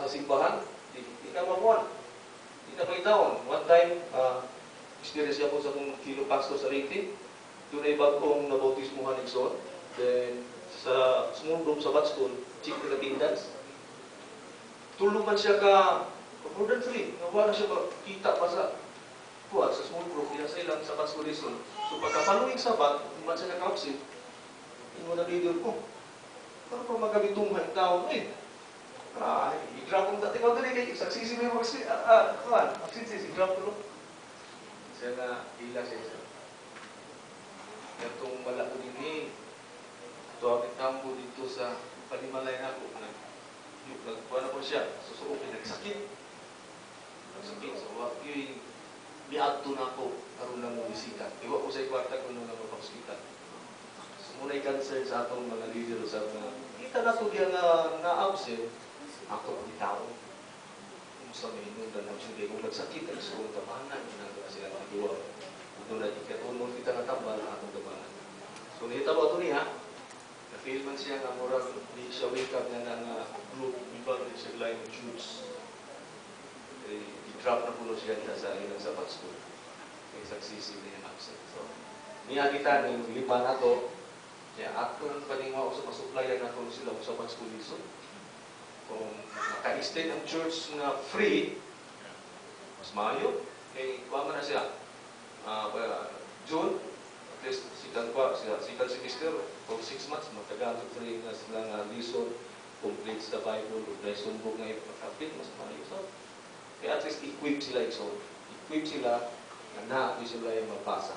sa simbahan, di, di na mamuan. Di na maitawon. One time, uh, experience ako sa kong kilo pastor sa Leyte. Doon ay bagong nabautismuhan ng son. Then, sa sumundong sa bat school, chick na attendance. Tulungan siya ka, more than three. Nawala siya ba, kita pa sa kuha sa small group, yan sa ilang sa bat school lesson. So pagka following sabat, man siya naka-absent, yung mga leader ko, ano pa magabitong ang taon eh? Ah, i-drop kong dati ko dali kay saksisi mo mga ah, ah, kuhan, absent i-drop ko. Siya nga, ila siya siya. Itong wala ko din eh. Ito ang tambo dito sa panimalay na ako. Nag, yung nagkuha na ko siya. Susuko ko, nagsakit. Nagsakit. So, wag yun, miadto na ako. Karoon lang mo bisita. Iwa ko sa ikwarta ko nung nagpapahospital. So, muna concern sa atong mga leader sa mga kita na to diya nga na-absent. Ako pag tao. Kung sa may inundan absent kay kung nagsakit ang suong tabanan, ginagawa sila ng diwa. Kung na ikatulong kita nga tambal, atong tabanan. So, nahitabo ito niya, na-feel man siya nga murag di siya wake up na nga group, iba rin siya line of Jews. Eh, i-drop na puno siya dito sa ilang sapat school. Kaya saksisi na yung absent. So, niya kita, ng lima na to, kaya ako nang paningwa ko sa pasuplayan na kung sila sa sapat school iso. Kung naka-stay ang church na free, mas maayo. Eh, kuha man na siya. Uh, June, at least sikan pa, sikan semester, for six months, magkagatod pa rin na sila nga lesson, complete sa Bible, o lesson book nga ipakapit, mas maayo. So, kaya at least equip sila so equip sila na naakoy sila yung magbasa.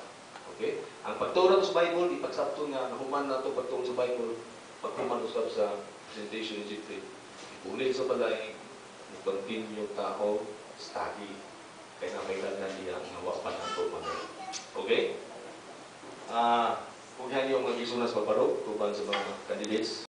Okay? Ang pagturo sa Bible, ipagsabto nga, nahuman na ito pagturo sa Bible, pagkuman usap sa presentation ni G3. Uli sa balay, continue tao study. Kaya kailangan niya ang nawa pa na ito mga. Okay? Ah, uh, kung yan yung mag-isunas paparok, kuban sa mga candidates,